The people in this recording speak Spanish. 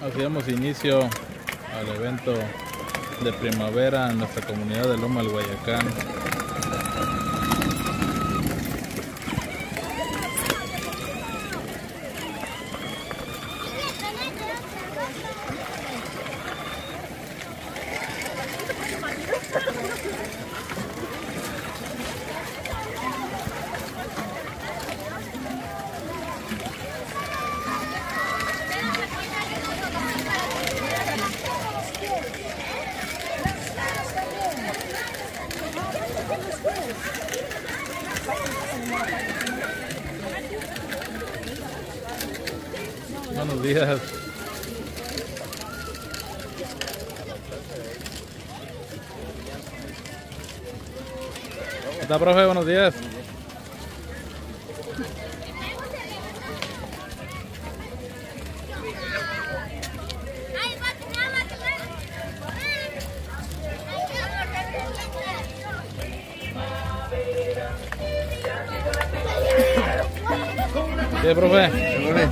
Así damos inicio al evento de primavera en nuestra comunidad de Loma del Guayacán. Buenos días. ¿Qué tal, profe? Buenos días. ¿Qué, profe? ¿Qué.